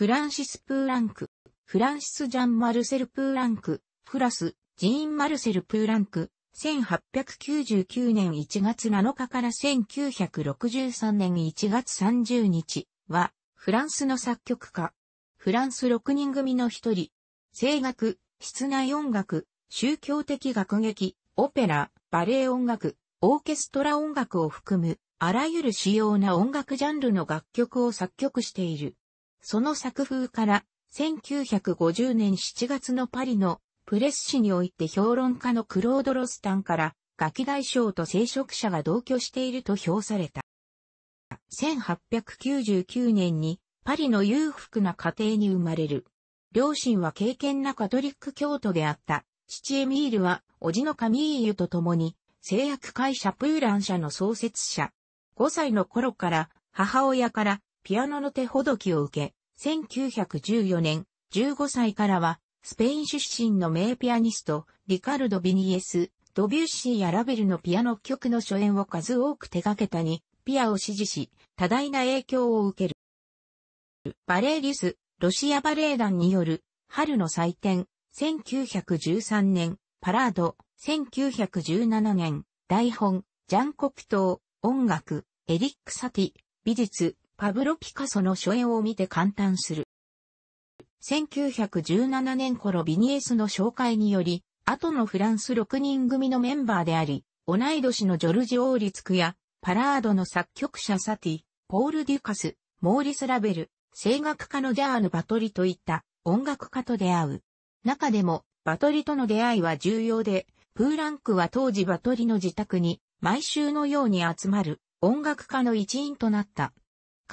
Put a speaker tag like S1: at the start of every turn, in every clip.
S1: フランシス・プーランク、フランシス・ジャン・マルセル・プーランク、フラス、ジーン・マルセル・プーランク、1899年1月7日から1963年1月30日は、フランスの作曲家、フランス6人組の一人、声楽、室内音楽、宗教的楽劇、オペラ、バレエ音楽、オーケストラ音楽を含む、あらゆる主要な音楽ジャンルの楽曲を作曲している。その作風から、1950年7月のパリのプレス誌において評論家のクロード・ロスタンから、ガキ大将と聖職者が同居していると評された。1899年にパリの裕福な家庭に生まれる。両親は敬虔なカトリック教徒であった。父エミールは、叔父のカミーユと共に、製薬会社プーラン社の創設者。5歳の頃から母親からピアノの手ほどきを受け、1914年15歳からはスペイン出身の名ピアニストリカルド・ビニエス、ドビュッシーやラベルのピアノ曲の初演を数多く手掛けたに、ピアを支持し、多大な影響を受ける。バレエリス、ロシアバレエ団による春の祭典、1913年、パラード、1917年、台本、ジャンコピトー、音楽、エリック・サティ、美術、パブロ・ピカソの初演を見て感嘆する。1917年頃ビニエスの紹介により、後のフランス6人組のメンバーであり、同い年のジョルジ・オーリツクや、パラードの作曲者サティ、ポール・デュカス、モーリス・ラベル、声楽家のジャーヌ・バトリといった音楽家と出会う。中でも、バトリとの出会いは重要で、プーランクは当時バトリの自宅に毎週のように集まる音楽家の一員となった。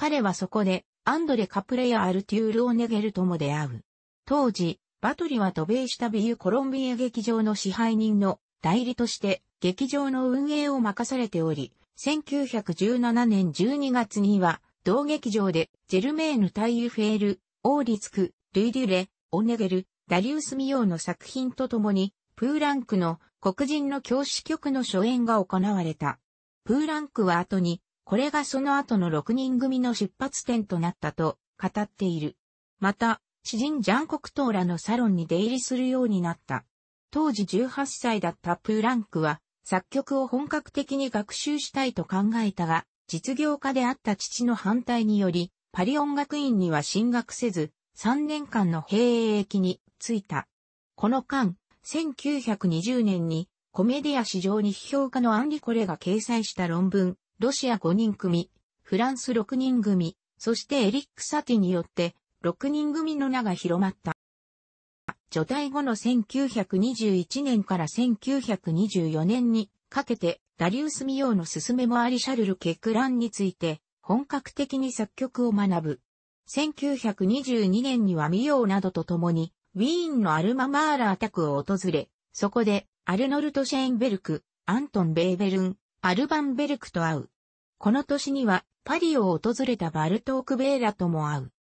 S1: 彼はそこでアンドレ・カプレやアルテュール・オネゲルとも出会う。当時、バトリは渡米したビューコロンビア劇場の支配人の代理として劇場の運営を任されており、1917年12月には同劇場でジェルメーヌ・タイユフェール、オーリツク、ルイデュレ、オネゲル、ダリウス・ミヨーの作品とともに、プーランクの黒人の教師曲の初演が行われた。プーランクは後に、これがその後の6人組の出発点となったと語っている。また、詩人ジャンコクトーラのサロンに出入りするようになった。当時18歳だったプーランクは、作曲を本格的に学習したいと考えたが、実業家であった父の反対により、パリ音楽院には進学せず、3年間の兵役に就いた。この間、1920年にコメディア史上に批評家のアンリコレが掲載した論文、ロシア5人組、フランス6人組、そしてエリック・サティによって6人組の名が広まった。除隊後の1921年から1924年にかけてダリウス・ミヨーの勧めもありシャルル・ケクランについて本格的に作曲を学ぶ。1922年にはミヨーなどと共にウィーンのアルママーラー宅を訪れ、そこでアルノルト・シェーンベルク、アントン・ベーベルン、アルバン・ベルクと会う。この年にはパリを訪れたバルトーク・ベーラとも会う。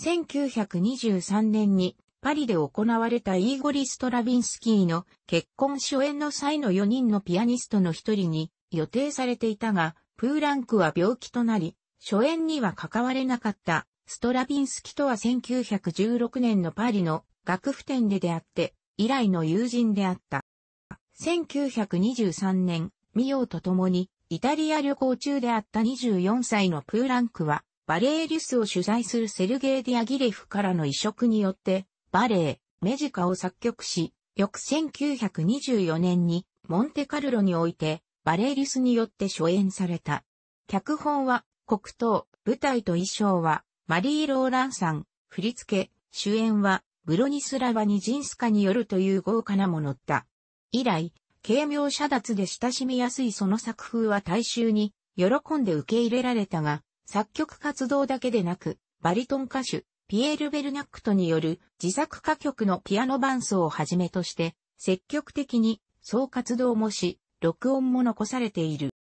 S1: 1923年にパリで行われたイーゴリ・ストラビンスキーの結婚初演の際の4人のピアニストの一人に予定されていたが、プーランクは病気となり、初演には関われなかったストラビンスキーとは1916年のパリの楽譜店で出会って、以来の友人であった。1923年、ミヨーと共に、イタリア旅行中であった24歳のプーランクは、バレエリュスを主宰するセルゲイ・ディアギレフからの委嘱によって、バレエ、メジカを作曲し、翌1924年に、モンテカルロにおいて、バレエリュスによって初演された。脚本は、黒糖、舞台と衣装は、マリー・ローランサン、振り付け、主演は、ブロニスラバ・ニジンスカによるという豪華なものだ。以来、軽妙遮奪で親しみやすいその作風は大衆に喜んで受け入れられたが、作曲活動だけでなく、バリトン歌手、ピエール・ベルナックトによる自作歌曲のピアノ伴奏をはじめとして、積極的に総活動もし、録音も残されている。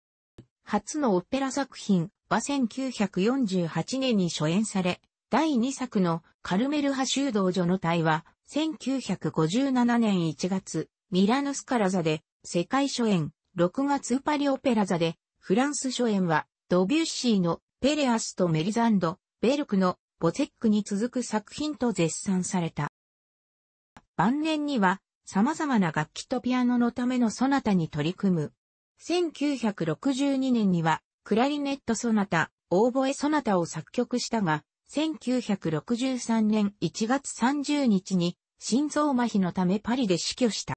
S1: 初のオペラ作品は1948年に初演され、第2作のカルメル派修道女の隊は、1957年1月、ミラノスカラザで世界初演、6月パリオペラ座で、フランス初演は、ドビュッシーのペレアスとメリザンド、ベルクのボゼックに続く作品と絶賛された。晩年には様々な楽器とピアノのためのソナタに取り組む。1962年にはクラリネットソナタ、オーボエソナタを作曲したが、1963年1月30日に心臓麻痺のためパリで死去した。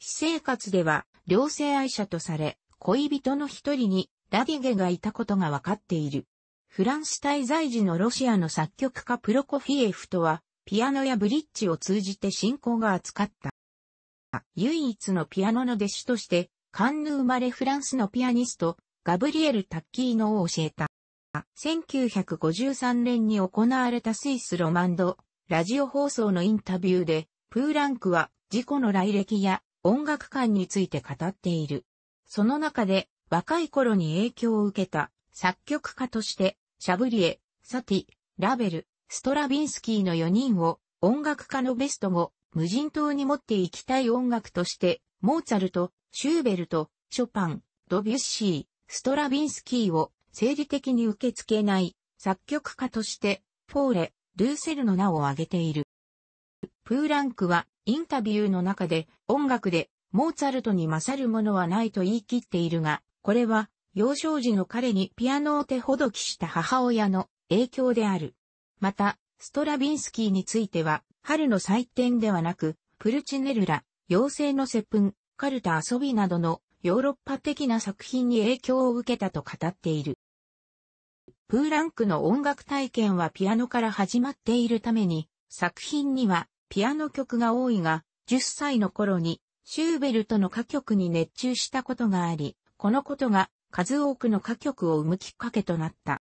S1: 私生活では両性愛者とされ、恋人の一人にラディゲがいたことがわかっている。フランス滞在時のロシアの作曲家プロコフィエフとは、ピアノやブリッジを通じて信仰が扱った。唯一のピアノの弟子として、カンヌ生まれフランスのピアニスト、ガブリエル・タッキーノを教えた。1953年に行われたスイスロマンドラジオ放送のインタビューで、プーランクは自己の来歴や音楽観について語っている。その中で若い頃に影響を受けた作曲家として、シャブリエ、サティ、ラベル、ストラビンスキーの4人を音楽家のベスト後、無人島に持っていきたい音楽として、モーツァルト、シューベルト、ショパン、ドビュッシー、ストラビンスキーを生理的に受け付けない作曲家として、フォーレ、ルーセルの名を挙げている。プーランクはインタビューの中で音楽でモーツァルトに勝るものはないと言い切っているが、これは幼少時の彼にピアノを手ほどきした母親の影響である。また、ストラビンスキーについては、春の祭典ではなく、プルチネルラ、妖精の接吻、カルタ遊びなどのヨーロッパ的な作品に影響を受けたと語っている。プーランクの音楽体験はピアノから始まっているために、作品にはピアノ曲が多いが、10歳の頃にシューベルトの歌曲に熱中したことがあり、このことが数多くの歌曲を生むきっかけとなった。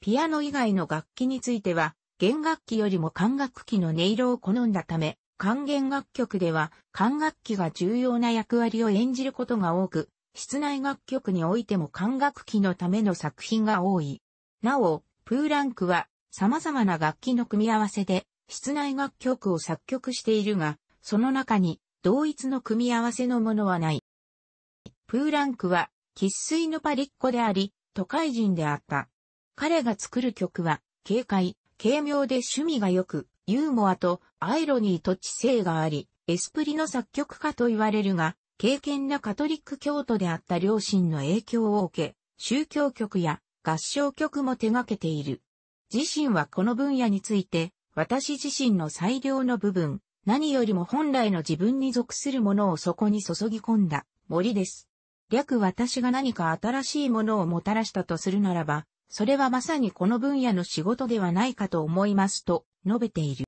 S1: ピアノ以外の楽器については、弦楽器よりも管楽器の音色を好んだため、管弦楽曲では管楽器が重要な役割を演じることが多く、室内楽曲においても管楽器のための作品が多い。なお、プーランクは様々な楽器の組み合わせで室内楽曲を作曲しているが、その中に同一の組み合わせのものはない。プーランクは喫水のパリッコであり、都会人であった。彼が作る曲は、軽快、軽妙で趣味が良く、ユーモアとアイロニーと知性があり、エスプリの作曲家と言われるが、敬虔なカトリック教徒であった両親の影響を受け、宗教曲や合唱曲も手掛けている。自身はこの分野について、私自身の最良の部分、何よりも本来の自分に属するものをそこに注ぎ込んだ森です。略私が何か新しいものをもたらしたとするならば、それはまさにこの分野の仕事ではないかと思いますと述べている。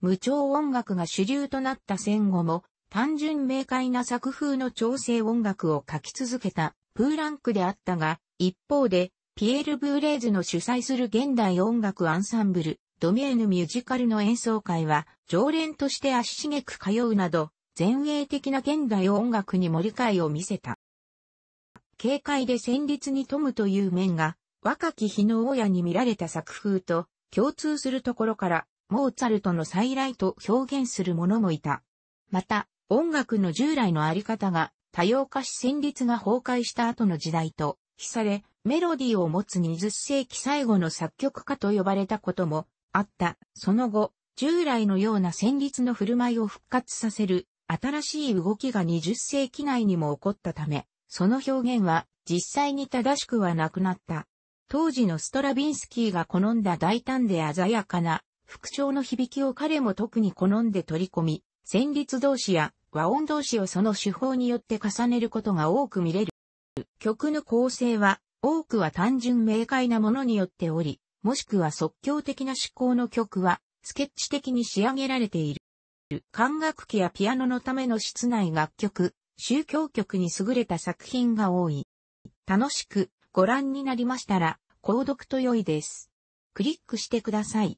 S1: 無調音楽が主流となった戦後も、単純明快な作風の調整音楽を書き続けたプーランクであったが、一方で、ピエール・ブーレーズの主催する現代音楽アンサンブル、ドミエヌミュージカルの演奏会は、常連として足しげく通うなど、前衛的な現代音楽に盛り替えを見せた。軽快で旋律に富むという面が、若き日の親に見られた作風と共通するところから、モーツァルトの再来と表現する者もいた。また、音楽の従来のあり方が多様化し旋律が崩壊した後の時代と、比され、メロディーを持つ20世紀最後の作曲家と呼ばれたこともあった。その後、従来のような旋律の振る舞いを復活させる新しい動きが20世紀内にも起こったため、その表現は実際に正しくはなくなった。当時のストラビンスキーが好んだ大胆で鮮やかな復調の響きを彼も特に好んで取り込み、旋律同士や和音同士をその手法によって重ねることが多く見れる。曲の構成は多くは単純明快なものによっており、もしくは即興的な思考の曲はスケッチ的に仕上げられている。管楽器やピアノのための室内楽曲、宗教曲に優れた作品が多い。楽しくご覧になりましたら、購読と良いです。クリックしてください。